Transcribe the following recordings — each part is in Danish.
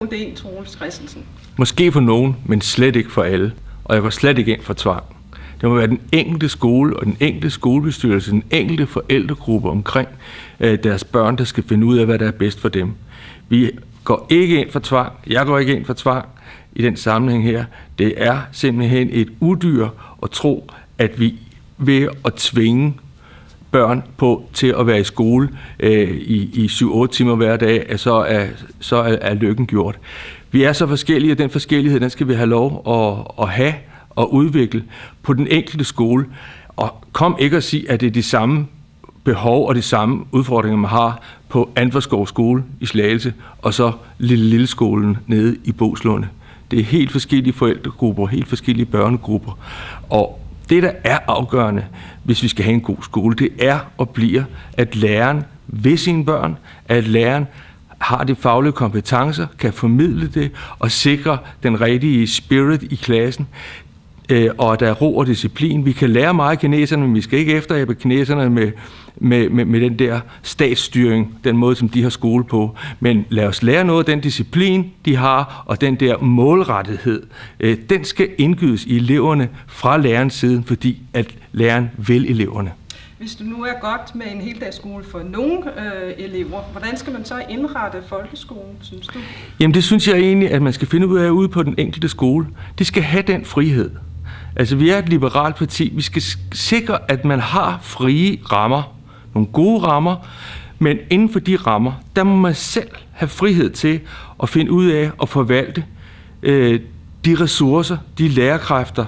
det er en Troels Christensen. Måske for nogen, men slet ikke for alle. Og jeg går slet ikke ind for tvang. Det må være den enkelte skole og den enkelte skolebestyrelse, den enkelte forældregruppe omkring øh, deres børn, der skal finde ud af, hvad der er bedst for dem. Vi går ikke ind for tvang. Jeg går ikke ind for tvang i den sammenhæng her. Det er simpelthen et udyr at tro, at vi ved at tvinge børn på til at være i skole øh, i, i 7-8 timer hver dag, at så er, så er, er lykken gjort. Vi er så forskellige, og den forskellighed, den skal vi have lov at, at have og udvikle på den enkelte skole. Og kom ikke at sige, at det er de samme behov og de samme udfordringer, man har på Anforskov skole i Slagelse, og så Lille Lille skolen nede i Boslunde. Det er helt forskellige forældregrupper, helt forskellige børnegrupper. Og det, der er afgørende, hvis vi skal have en god skole, det er og bliver, at læreren ved sine børn, at læreren har de faglige kompetencer, kan formidle det og sikre den rigtige spirit i klassen øh, og der er ro og disciplin. Vi kan lære meget af kineserne, men vi skal ikke efterhæbe kineserne med, med, med, med den der statsstyring, den måde, som de har skole på. Men lad os lære noget af den disciplin, de har, og den der målrettighed. Øh, den skal indgydes i eleverne fra lærerens side, fordi at læreren vil eleverne. Hvis det nu er godt med en heldagsskole for nogle øh, elever, hvordan skal man så indrette folkeskolen, synes du? Jamen det synes jeg egentlig, at man skal finde ud af ude på den enkelte skole. De skal have den frihed. Altså, vi er et liberalt parti. Vi skal sikre, at man har frie rammer. Nogle gode rammer. Men inden for de rammer, der må man selv have frihed til at finde ud af at forvalte øh, de ressourcer, de lærerkræfter,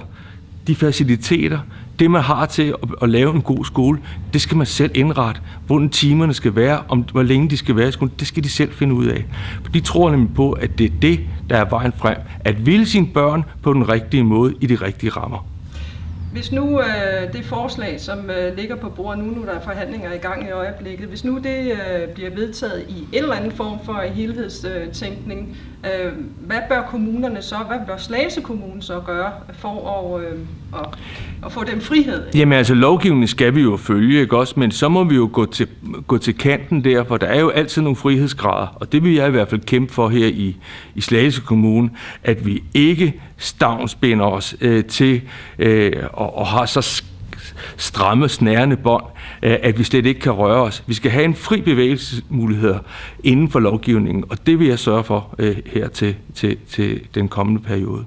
de faciliteter, det man har til at, at lave en god skole, det skal man selv indrette. Hvordan timerne skal være, om hvor længe de skal være i skolen, det skal de selv finde ud af. For de tror nemlig på, at det er det, der er vejen frem. At ville sine børn på den rigtige måde i de rigtige rammer. Hvis nu øh, det forslag, som øh, ligger på bordet nu, nu der er forhandlinger i gang i øjeblikket, hvis nu det øh, bliver vedtaget i en eller anden form for helhedstænkning, øh, hvad bør kommunerne så, hvad bør Slagelse Kommune så gøre for at, øh, at, at få den frihed? Jamen altså, lovgivningen skal vi jo følge, ikke også? Men så må vi jo gå til, gå til kanten der, for der er jo altid nogle frihedsgrader, og det vil jeg i hvert fald kæmpe for her i, i Slagelse Kommune, at vi ikke stavnsbinder os øh, til øh, og, og har så stramme, snærende bånd, øh, at vi slet ikke kan røre os. Vi skal have en fri bevægelsesmulighed inden for lovgivningen, og det vil jeg sørge for øh, her til, til, til den kommende periode.